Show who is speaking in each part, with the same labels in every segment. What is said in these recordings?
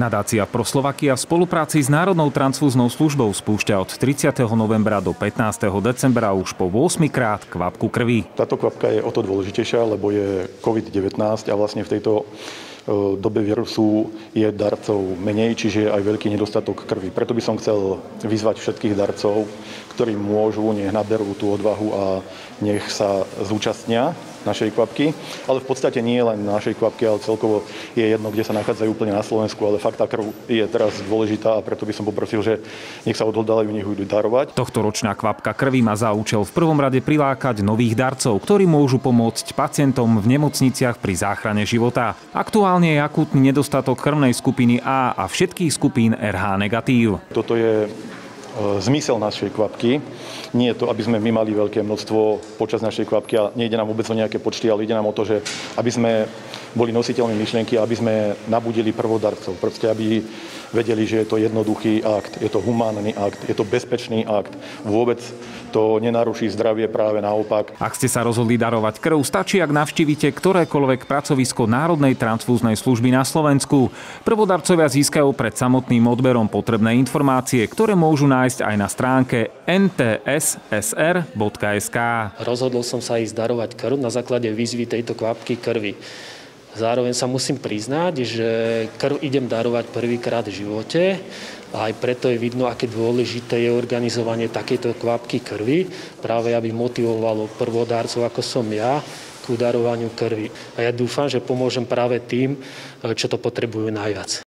Speaker 1: Nadácia Pro Slovakia v spolupráci s Národnou transfúznou službou spúšťa od 30. novembra do 15. decembra už po 8 krát kvapku krvi.
Speaker 2: Táto kvapka je o to dôležitejšia, lebo je COVID-19 a vlastne v tejto e, dobe vírusu je darcov menej, čiže je aj veľký nedostatok krvi. Preto by som chcel vyzvať všetkých darcov, ktorí môžu, nech naberú tú odvahu a nech sa zúčastnia našej kvapky. Ale v podstate nie len našej kvapky, ale celkovo je jedno, kde sa nachádzajú úplne na Slovensku, ale fakt tá krv je teraz dôležitá a preto by som poprosil, že nech sa odhodlajú, nech ju idú darovať.
Speaker 1: Tohto ročná kvapka krvi má za účel v prvom rade prilákať nových darcov, ktorí môžu pomôcť pacientom v nemocniciach pri záchrane života. Aktuálne je akútny nedostatok krvnej skupiny A a všetkých skupín RH negatív.
Speaker 2: Toto je zmysel našej kvapky. Nie je to, aby sme my mali veľké množstvo počas našej kvapky a nejde nám vôbec o nejaké počty, ale ide nám o to, že aby sme boli nositeľmi myšlienky, aby sme nabudili prvodarcov. Proste, aby vedeli, že je to jednoduchý akt, je to humánny akt, je to bezpečný akt. Vôbec to nenaruší zdravie, práve naopak.
Speaker 1: Ak ste sa rozhodli darovať krv, stačí, ak navštívite ktorékoľvek pracovisko Národnej transfúznej služby na Slovensku. Prvodarcovia získajú pred samotným odberom potrebné informácie, ktoré môžu nájsť aj na stránke ntssr.sk.
Speaker 3: Rozhodol som sa ísť darovať krv na základe výzvy tejto kvapky krvi. Zároveň sa musím priznať, že krv idem darovať prvýkrát v živote a aj preto je vidno, aké dôležité je organizovanie takejto kvapky krvi, práve aby motivovalo prvodárcov, ako som ja, k darovaniu krvi. A ja dúfam, že pomôžem práve tým, čo to potrebujú najviac.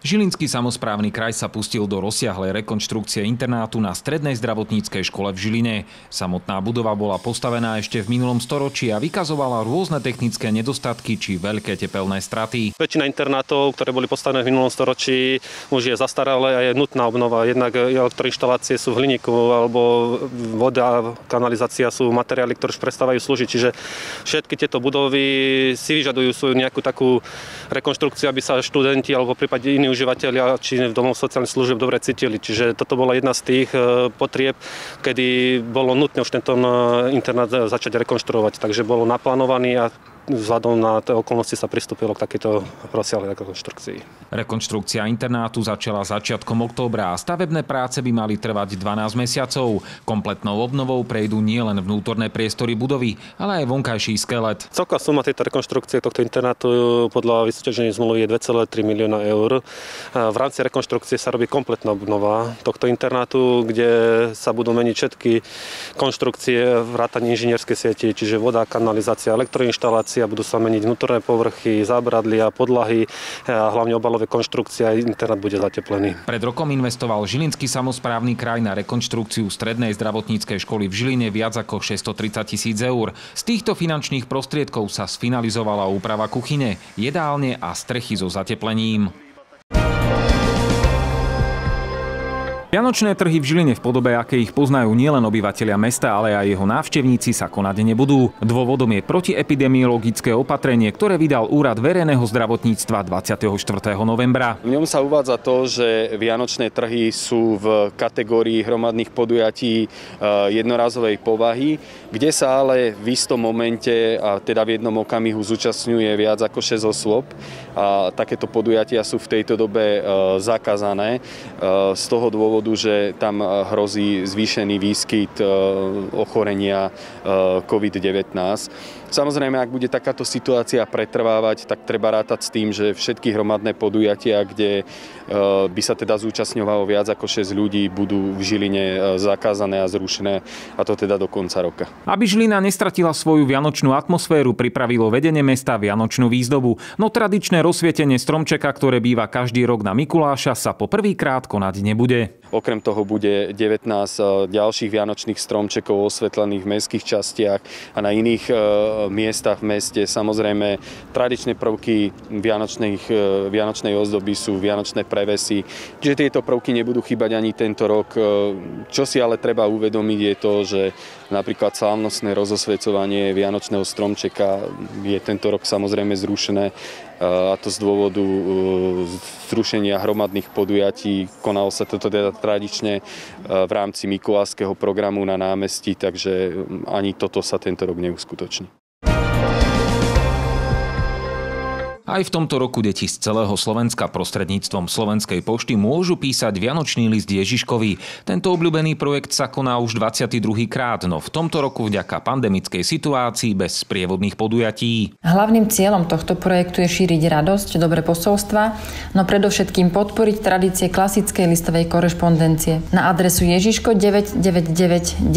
Speaker 1: Žilinský samozprávny kraj sa pustil do rozsiahlej rekonštrukcie internátu na strednej zdravotníckej škole v Žiline. Samotná budova bola postavená ešte v minulom storočí a vykazovala rôzne technické nedostatky či veľké tepelné straty.
Speaker 4: Väčšina internátov, ktoré boli postavené v minulom storočí, už je zastaralé a je nutná obnova. Jednak elektroinštalácie sú v hliníku alebo voda, kanalizácia sú materiály, ktoré už prestávajú slúžiť. Čiže všetky tieto budovy si vyžadujú svoju nejakú takú rekonštrukciu, aby sa študenti alebo prípade iní užívateľia či v domov sociálnych služieb dobre cítili. Čiže toto bola jedna z tých e, potrieb, kedy bolo nutné už tento e, internát začať rekonštruovať. Takže bolo naplánovaný a vzhľadom na tie okolnosti sa pristúpilo k takejto rozsiahlej rekonštrukcii.
Speaker 1: Rekonštrukcia internátu začala začiatkom októbra a stavebné práce by mali trvať 12 mesiacov. Kompletnou obnovou prejdú nielen vnútorné priestory budovy, ale aj vonkajší skelet.
Speaker 4: Celková suma tejto rekonštrukcie tohto internátu podľa vysúťaženej zmluvy je 2,3 milióna eur. V rámci rekonštrukcie sa robí kompletná obnova tohto internátu, kde sa budú meniť všetky konštrukcie vrátanie inžinierskej siete, čiže voda, kanalizácia, elektroinštalácia, a budú sa meniť vnútorné povrchy, zábradlia, podlahy a hlavne obalové konštrukcie a internát bude zateplený.
Speaker 1: Pred rokom investoval Žilinský samozprávny kraj na rekonštrukciu strednej zdravotníckej školy v Žiline viac ako 630 tisíc eur. Z týchto finančných prostriedkov sa sfinalizovala úprava kuchyne, jedálne a strechy so zateplením. Vianočné trhy v Žiline v podobe, aké ich poznajú nielen obyvateľia mesta, ale aj jeho návštevníci sa konať nebudú. Dôvodom je protiepidemiologické opatrenie, ktoré vydal Úrad verejného zdravotníctva 24. novembra.
Speaker 5: V ňom sa uvádza to, že vianočné trhy sú v kategórii hromadných podujatí e, jednorazovej povahy, kde sa ale v istom momente, a teda v jednom okamihu zúčastňuje viac ako 6 osôb. A takéto podujatia sú v tejto dobe e, zakázané e, z toho dôvodu, dôvodu, že tam e, hrozí zvýšený výskyt e, ochorenia e, COVID-19. Samozrejme, ak bude takáto situácia pretrvávať, tak treba rátať s tým, že všetky hromadné podujatia, kde by sa teda zúčastňovalo viac ako 6 ľudí, budú v Žiline zakázané a zrušené, a to teda do konca roka.
Speaker 1: Aby Žilina nestratila svoju vianočnú atmosféru, pripravilo vedenie mesta vianočnú výzdobu. No tradičné rozsvietenie stromčeka, ktoré býva každý rok na Mikuláša, sa po prvýkrát konať nebude.
Speaker 5: Okrem toho bude 19 eh, ďalších vianočných stromčekov osvetlených v mestských častiach a na iných eh, miestach v meste. Samozrejme, tradičné prvky eh, vianočnej ozdoby sú vianočné prevesy, čiže tieto prvky nebudú chýbať ani tento rok. Čo si ale treba uvedomiť je to, že napríklad slávnostné rozosvecovanie vianočného stromčeka je tento rok samozrejme zrušené a to z dôvodu e, zrušenia hromadných podujatí. Konalo sa toto teda tradične e, v rámci Mikulášskeho programu na námestí, takže ani toto sa tento rok neuskutoční.
Speaker 1: Aj v tomto roku deti z celého Slovenska prostredníctvom Slovenskej pošty môžu písať Vianočný list Ježiškovi. Tento obľúbený projekt sa koná už 22. krát, no v tomto roku vďaka pandemickej situácii bez sprievodných podujatí.
Speaker 6: Hlavným cieľom tohto projektu je šíriť radosť, dobre posolstva, no predovšetkým podporiť tradície klasickej listovej korešpondencie. Na adresu Ježiško 99999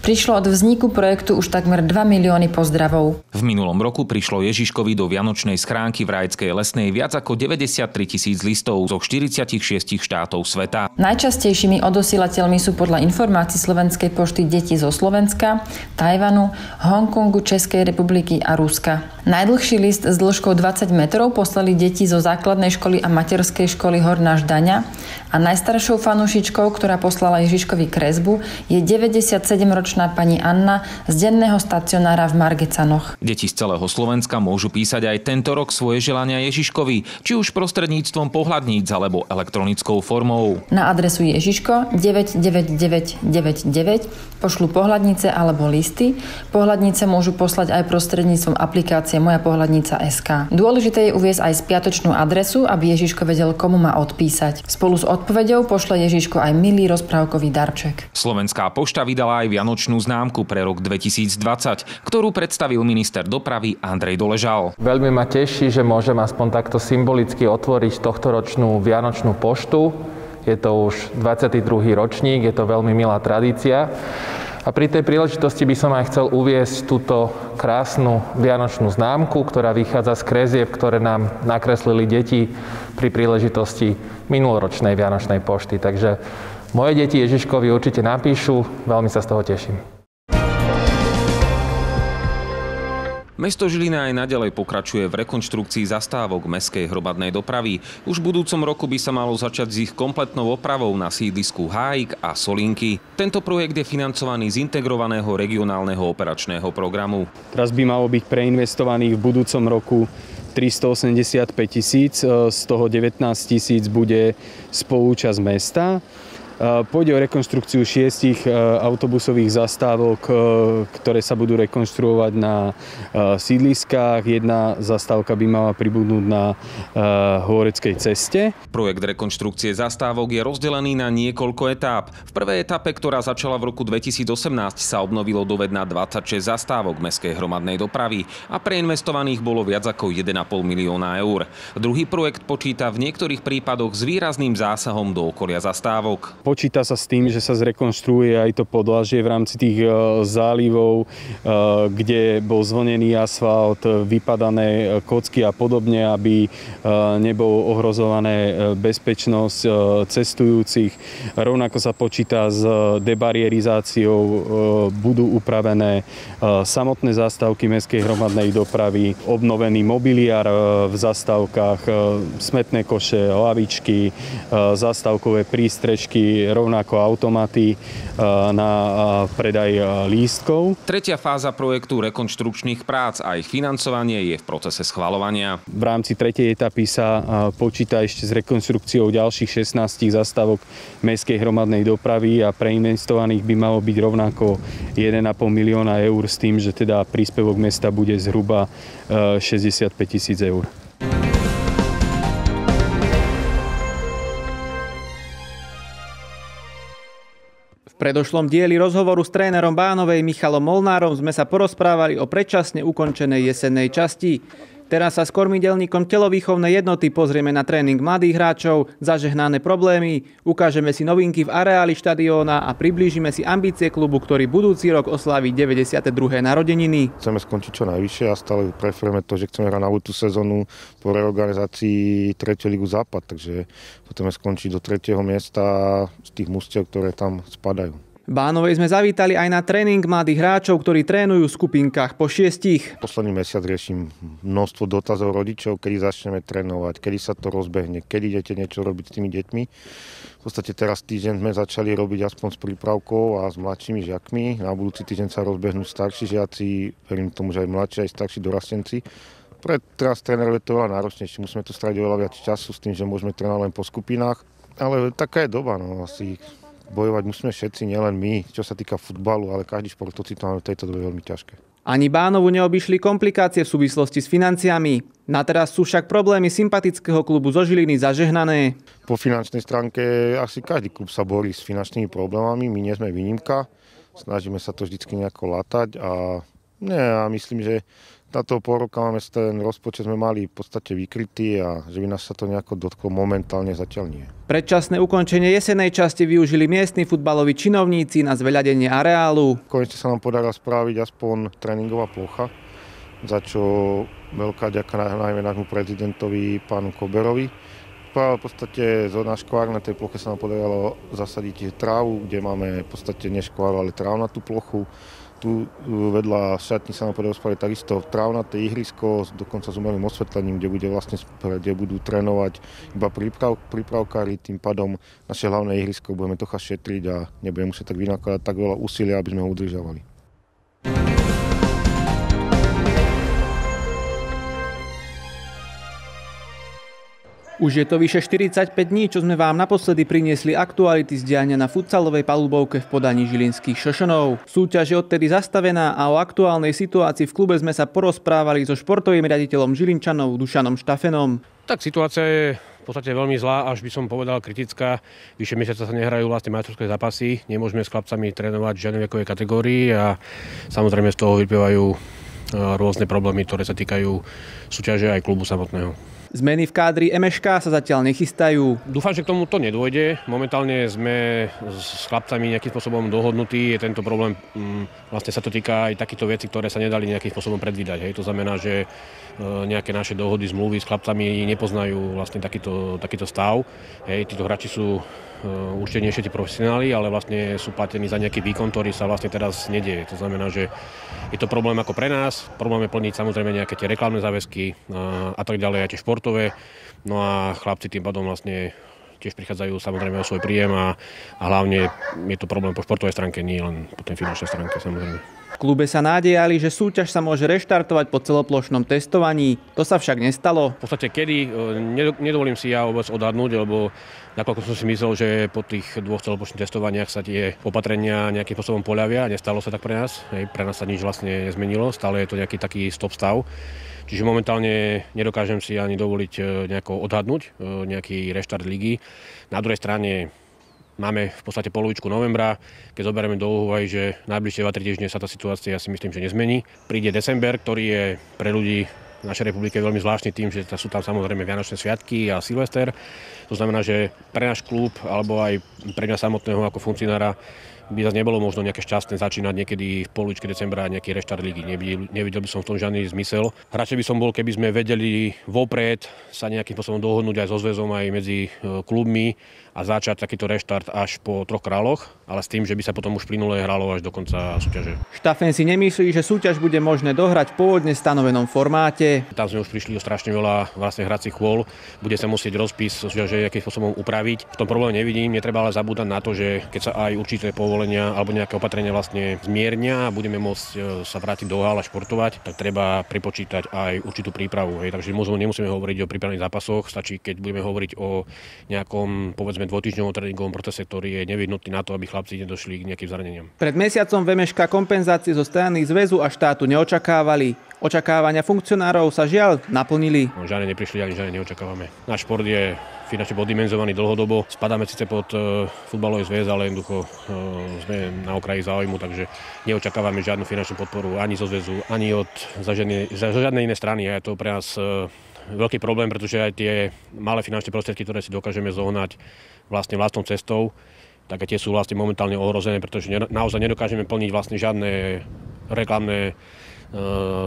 Speaker 6: prišlo od vzniku projektu už takmer 2 milióny pozdravov.
Speaker 1: V minulom roku prišlo Ježiškovi do Vianočnej schránky v Rajskej lesnej viac ako 93 tisíc listov zo 46 štátov sveta.
Speaker 6: Najčastejšími odosielateľmi sú podľa informácií Slovenskej pošty deti zo Slovenska, Tajvanu, Hongkongu, Českej republiky a Ruska. Najdlhší list s dĺžkou 20 metrov poslali deti zo základnej školy a materskej školy Horná Ždaňa a najstaršou fanúšičkou, ktorá poslala Ježiškovi kresbu, je 97-ročná pani Anna z denného stacionára v Margecanoch.
Speaker 1: Deti z celého Slovenska môžu písať aj tento rok svoje želania Ježiškovi, či už prostredníctvom pohľadníc alebo elektronickou formou.
Speaker 6: Na adresu Ježiško 99999 pošlu pohľadnice alebo listy. Pohľadnice môžu poslať aj prostredníctvom aplikácie Moja pohľadnica SK. Dôležité je uviesť aj spiatočnú adresu, aby Ježiško vedel, komu má odpísať. Spolu s odpovedou pošle Ježiško aj milý rozprávkový darček.
Speaker 1: Slovenská pošta vydala aj vianočnú známku pre rok 2020, ktorú predstavil minister dopravy Andrej Doležal.
Speaker 7: Veľmi ma teší, že môžem aspoň takto symbolicky otvoriť tohtoročnú vianočnú poštu. Je to už 22. ročník, je to veľmi milá tradícia. A pri tej príležitosti by som aj chcel uviesť túto krásnu vianočnú známku, ktorá vychádza z krezieb, ktoré nám nakreslili deti pri príležitosti minuloročnej vianočnej pošty. Takže moje deti Ježiškovi určite napíšu, veľmi sa z toho teším.
Speaker 1: Mesto Žilina aj naďalej pokračuje v rekonštrukcii zastávok meskej hromadnej dopravy. Už v budúcom roku by sa malo začať s ich kompletnou opravou na sídlisku Hájik a Solinky. Tento projekt je financovaný z integrovaného regionálneho operačného programu.
Speaker 5: Teraz by malo byť preinvestovaných v budúcom roku 385 tisíc, z toho 19 tisíc bude spolúčasť mesta. Pôjde o rekonstrukciu šiestich e, autobusových zastávok, e, ktoré sa budú rekonštruovať na sídliskách. Jedna zastávka by mala pribudnúť na Horeckej ceste.
Speaker 1: Projekt rekonštrukcie zastávok je rozdelený na niekoľko etáp. V prvej etape, ktorá začala v roku 2018, sa obnovilo dovedná 26 zastávok mestskej hromadnej dopravy a preinvestovaných bolo viac ako 1,5 milióna eur. Druhý projekt počíta v niektorých prípadoch s výrazným zásahom do okolia zastávok.
Speaker 5: Počíta sa s tým, že sa zrekonštruuje aj to podlažie v rámci tých e, zálivov, e, kde bol zvonený asfalt, vypadané e, kocky a podobne, aby nebol ohrozované bezpečnosť cestujúcich. Rovnako sa počíta s debarierizáciou, budú upravené samotné zastávky mestskej hromadnej dopravy, obnovený mobiliár v zastávkach, smetné koše, lavičky, zastávkové prístrežky, rovnako automaty e, na e, predaj e, lístkov.
Speaker 1: Tretia fáza projektu rekonštrukčných prác a ich financovanie je v procese schvalovania.
Speaker 5: V rámci tretej etapy sa počíta ešte s rekonstrukciou ďalších 16 zastavok mestskej hromadnej dopravy a preinvestovaných by malo byť rovnako 1,5 milióna eur s tým, že teda príspevok mesta bude zhruba 65 tisíc eur.
Speaker 8: Predošlom dieli rozhovoru s trénerom Bánovej Michalom Molnárom sme sa porozprávali o predčasne ukončenej jesennej časti. Teraz sa s kormidelníkom telovýchovnej jednoty pozrieme na tréning mladých hráčov, zažehnané problémy, ukážeme si novinky v areáli štadióna a priblížime si ambície klubu, ktorý budúci rok oslaví 92. narodeniny.
Speaker 9: Chceme skončiť čo najvyššie a stále preferujeme to, že chceme hrať na tú sezónu po reorganizácii 3. ligu Západ, takže chceme skončiť do 3. miesta z tých mústiev, ktoré tam spadajú.
Speaker 8: Bánovej sme zavítali aj na tréning mladých hráčov, ktorí trénujú v skupinkách po šiestich.
Speaker 9: Posledný mesiac riešim množstvo dotazov rodičov, kedy začneme trénovať, kedy sa to rozbehne, kedy idete niečo robiť s tými deťmi. V podstate teraz týždeň sme začali robiť aspoň s prípravkou a s mladšími žiakmi. Na budúci týždeň sa rozbehnú starší žiaci, verím tomu, že aj mladší, aj starší dorastenci. Pre teraz trénerov je to veľa náročnejšie, musíme tu stradiť oveľa viac času s tým, že môžeme trénovať len po skupinách. Ale taká je doba, no asi bojovať musíme všetci, nielen my, čo sa týka futbalu, ale každý športovci to máme v tejto dobe veľmi ťažké.
Speaker 8: Ani Bánovu neobyšli komplikácie v súvislosti s financiami. Na teraz sú však problémy sympatického klubu zo Žiliny zažehnané.
Speaker 9: Po finančnej stránke asi každý klub sa borí s finančnými problémami, my nie sme výnimka. Snažíme sa to vždy nejako latať a nie, ja myslím, že toho pol roka máme ten rozpočet sme mali v podstate vykrytý a že by nás sa to nejako dotklo momentálne zatiaľ nie.
Speaker 8: Predčasné ukončenie jesenej časti využili miestni futbaloví činovníci na zveľadenie areálu.
Speaker 9: Konečne sa nám podarilo spraviť aspoň tréningová plocha, za čo veľká ďaká najmä nášmu prezidentovi pánu Koberovi. V podstate zo náš škvár na tej ploche sa nám podarilo zasadiť trávu, kde máme v podstate neškvár, ale trávnatú plochu tu e, vedľa šatní sa nám podarilo spraviť takisto trávnaté ihrisko, dokonca s umelým osvetlením, kde, bude vlastne, kde budú trénovať iba príprav, prípravkári, tým pádom naše hlavné ihrisko budeme trocha šetriť a nebudeme musieť tak vynakladať tak veľa úsilia, aby sme ho udržovali.
Speaker 8: Už je to vyše 45 dní, čo sme vám naposledy priniesli aktuality z diania na futsalovej palubovke v podaní žilinských šošonov. Súťaž je odtedy zastavená a o aktuálnej situácii v klube sme sa porozprávali so športovým riaditeľom Žilinčanov Dušanom Štafenom.
Speaker 10: Tak situácia je v podstate veľmi zlá, až by som povedal kritická. Vyše mesiaca sa nehrajú vlastne majstrovské zápasy, nemôžeme s chlapcami trénovať v žiadnej vekovej kategórii a samozrejme z toho vyplývajú e, rôzne problémy, ktoré sa týkajú súťaže aj klubu samotného.
Speaker 8: Zmeny v kádri MŠK sa zatiaľ nechystajú.
Speaker 10: Dúfam, že k tomu to nedôjde. Momentálne sme s chlapcami nejakým spôsobom dohodnutí. Je tento problém, mm, vlastne sa to týka aj takýchto vecí, ktoré sa nedali nejakým spôsobom predvídať. Hej. To znamená, že e, nejaké naše dohody, zmluvy s chlapcami nepoznajú vlastne takýto, takýto stav. Hej. Títo hráči sú Eh, určite nie všetci profesionáli, ale vlastne sú platení za nejaký výkon, ktorý sa vlastne teraz nedieje. To znamená, že je to problém ako pre nás, problém je plniť samozrejme nejaké tie reklamné záväzky eh, a tak ďalej, aj tie športové. No a chlapci tým pádom vlastne tiež prichádzajú samozrejme o svoj príjem a, a hlavne je to problém po športovej stránke, nie len po tej finančnej stránke samozrejme.
Speaker 8: V klube sa nádejali, že súťaž sa môže reštartovať po celoplošnom testovaní. To sa však nestalo.
Speaker 10: V podstate kedy, eh, nedovolím si ja vôbec odhadnúť, lebo nakoľko som si myslel, že po tých dvoch celoplošných testovaniach sa tie opatrenia nejakým spôsobom poľavia. Nestalo sa tak pre nás. Pre nás sa nič vlastne nezmenilo. Stále je to nejaký taký stop stav. Čiže momentálne nedokážem si ani dovoliť e, nejako odhadnúť e, nejaký reštart ligy. Na druhej strane máme v podstate polovičku novembra. Keď zoberieme do úvahy, že najbližšie 2-3 týždne sa tá situácia ja si myslím, že nezmení. Príde december, ktorý je pre ľudí v našej republike veľmi zvláštny tým, že sú tam samozrejme Vianočné sviatky a Silvester. To znamená, že pre náš klub alebo aj pre mňa samotného ako funkcionára by zase nebolo možno nejaké šťastné začínať niekedy v polovičke decembra nejaký reštart ligy. Nevidel, nevidel by som v tom žiadny zmysel. Radšej by som bol, keby sme vedeli vopred sa nejakým spôsobom dohodnúť aj so zväzom, aj medzi e, klubmi a začať takýto reštart až po troch kráľoch, ale s tým, že by sa potom už plynule hralo až do konca súťaže.
Speaker 8: Štafen si nemyslí, že súťaž bude možné dohrať v pôvodne stanovenom formáte.
Speaker 10: Tam sme už prišli o strašne veľa vlastne hracích chôl. Bude sa musieť rozpis súťaže akým spôsobom upraviť. V tom problém nevidím, netreba ale zabúdať na to, že keď sa aj určité povolenia alebo nejaké opatrenia vlastne zmiernia a budeme môcť e, sa vrátiť do hala športovať, tak treba pripočítať aj určitú prípravu. Hej. Takže nemusíme hovoriť o prípravných zápasoch, stačí, keď budeme hovoriť o nejakom povedzme dvojtýždňovom tréningovom procese, ktorý je nevyhnutný na to, aby chlapci nedošli k nejakým zraneniam.
Speaker 8: Pred mesiacom Vemeška kompenzácie zo strany zväzu a štátu neočakávali. Očakávania funkcionárov sa žiaľ naplnili.
Speaker 10: No, žiadne neprišli, ani žiadne neočakávame. Náš šport je finančne poddimenzovaný dlhodobo. Spadáme síce pod uh, futbalový zväz, ale jednoducho uh, sme na okraji záujmu, takže neočakávame žiadnu finančnú podporu ani zo zväzu, ani od za žiadne, za žiadnej inej strany. A je to pre nás uh, veľký problém, pretože aj tie malé finančné prostriedky, ktoré si dokážeme zohnať vlastne vlastnou cestou, tak tie sú vlastne momentálne ohrozené, pretože naozaj nedokážeme plniť vlastne žiadne reklamné e,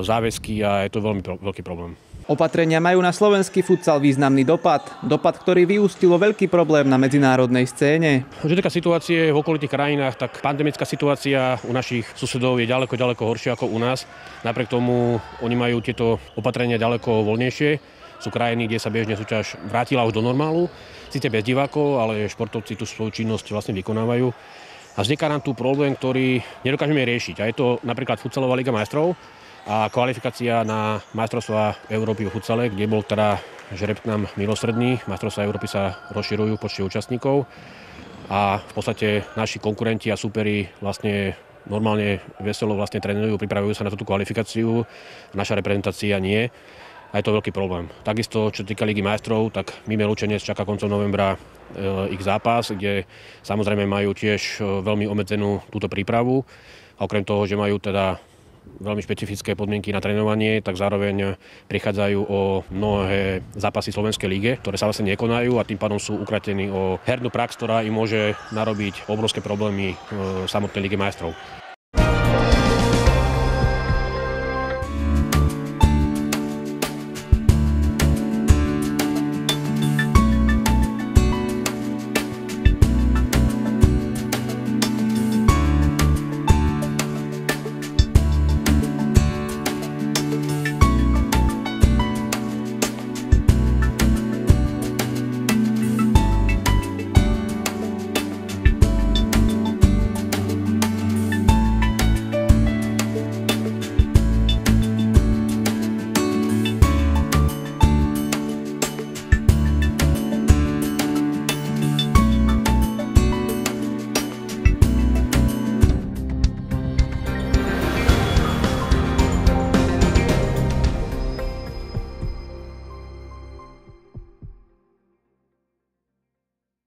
Speaker 10: záväzky a je to veľmi veľký problém.
Speaker 8: Opatrenia majú na slovenský futsal významný dopad. Dopad, ktorý vyústilo veľký problém na medzinárodnej scéne.
Speaker 10: Čo týka situácie v okolitých krajinách, tak pandemická situácia u našich susedov je ďaleko, ďaleko horšia ako u nás. Napriek tomu oni majú tieto opatrenia ďaleko voľnejšie. Sú krajiny, kde sa bežne súťaž vrátila už do normálu. Síce bez divákov, ale športovci tú svoju činnosť vlastne vykonávajú. A vzniká nám tu problém, ktorý nedokážeme riešiť. A je to napríklad Futsalová liga majstrov, a kvalifikácia na majstrovstvá Európy v futsale, kde bol teda žreb nám milosredný. Majstrovstvá Európy sa rozširujú počte účastníkov a v podstate naši konkurenti a superi vlastne normálne veselo vlastne trénujú, pripravujú sa na túto kvalifikáciu, naša reprezentácia nie. A je to veľký problém. Takisto, čo týka Ligy majstrov, tak Mime Lučenec čaká koncom novembra e, ich zápas, kde samozrejme majú tiež e, veľmi obmedzenú túto prípravu. A okrem toho, že majú teda veľmi špecifické podmienky na trénovanie, tak zároveň prichádzajú o mnohé zápasy Slovenskej líge, ktoré sa vlastne nekonajú a tým pádom sú ukratení o hernú prax, ktorá im môže narobiť obrovské problémy v samotnej Lige majstrov.